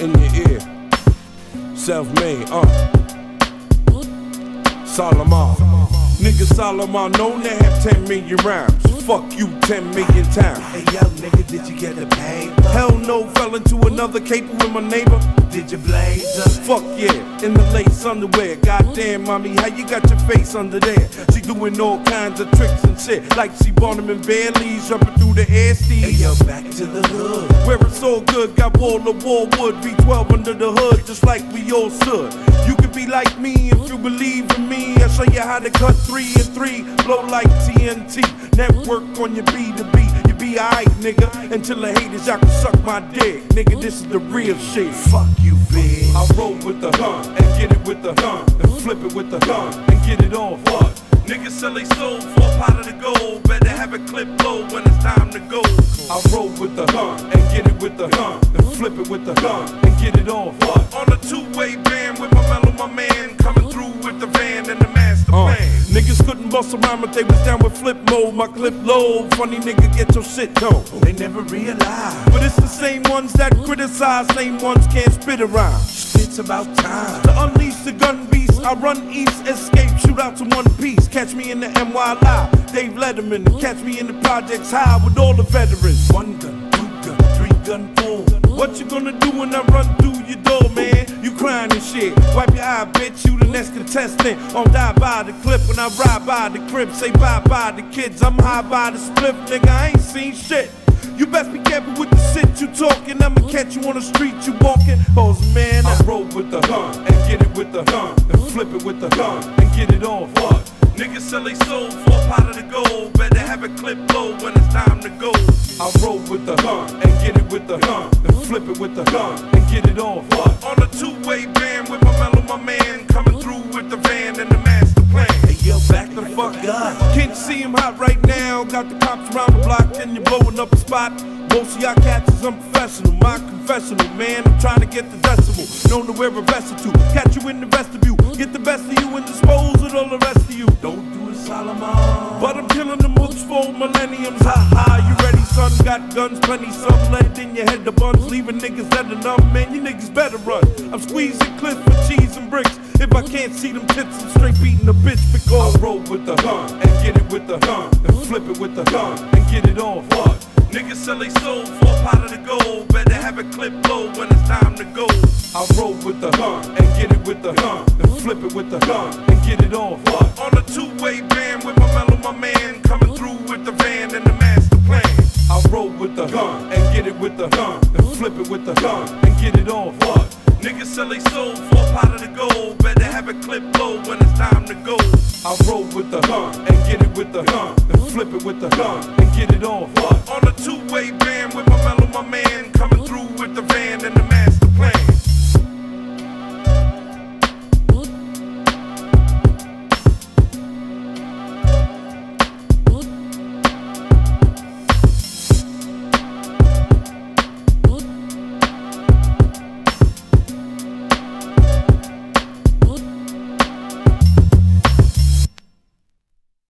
in your ear. Self made, uh. Solomon. Nigga Solomon known to have 10 million rhymes. Fuck you 10 million times. Hey yo, nigga, did you get a pay? Hell no, fell into another caper with my neighbor. Did you blaze up? Fuck yeah, in the lace underwear. Goddamn, mommy, how you got your face under there? She doing all kinds of tricks and shit. Like she Barnum and Bailey's jumping through the air Hey yo, back to the hood. Where it's all good, got wall to wall wood, V12 under the hood, just like we all should. You could be like me if you believe in me. Show you how to cut three and three, blow like TNT. Network on your B2B, you be alright, nigga. Until the haters, y'all can suck my dick. Nigga, this is the real shit. Fuck you, bitch. I roll with the gun and get it with the gun and flip it with the gun and get it on what? Niggas sell they soul for a pot of the gold. Better have it clip low when it's time to go. I roll with the gun and get it with the gun and flip it with the gun and get it on what? On a two-way band with my mellow, Niggas couldn't bust a rhyme if they was down with flip mode. My clip low, funny nigga, get your shit though. They never realized But it's the same ones that criticize, same ones can't spit around. it's about time. To unleash the gun beast, I run east, escape, shoot out to one piece. Catch me in the NY Live, Dave Letterman. Catch me in the projects high with all the veterans. One gun, two gun, three gun, four. What you gonna do when I run through your door, shit. Wipe your eye, bitch. You the next contestant. On die by the clip when I ride by the crib. Say bye bye the kids. I'm high by the split, nigga. I ain't seen shit. You best be careful with the shit you talking. I'ma catch you on the street, you walking. Boss man, I roll with the gun and get it with the gun and flip it with the gun and get it on what? Niggas sell they soul for a pot of the gold. Better have it clip low when it's time to go. I roll with the gun and get it with the gun and flip it with the gun and get it on what? On a two-way band with my mellow, my man coming through with the van and the master plan. Hey yo, back the fuck up. Can't you see him hot right now? Got the cops around the block and you're blowing up the spot. Most of y'all cats is unprofessional. My confessional, man. I'm trying to get the decimal. Known to wear a two. Catch you in the vestibule. Get the best of you and dispose of all the rest of you. Don't do it, Solomon. But I'm killing the for millenniums. Ha ha, you ready, son? Got guns, plenty, some lead in your head. The buns leaving niggas dead enough. Man, you niggas better run. I'm squeezing clips with cheese and bricks. If I can't see them tits, I'm straight beating a bitch because I roll with the gun and get it with the gun and flip it with the gun and get it on? Niggas sell they soul for a pot of the gold. Better have it clip low when it's time to go. I roll with the gun and get it with the gun and flip it with the gun and get it on what? On a two-way band with my mellow, my man coming through with the van and the master plan. I roll with the gun and get it with the gun and flip it with the gun and get it on what? Niggas sell they soul for a pot of the gold. Better have it clip low when it's time to go. I roll with the gun and get it with the gun and flip it with the gun and get it on? On a two-way band with my mellow, my man coming through with the van and the master plan.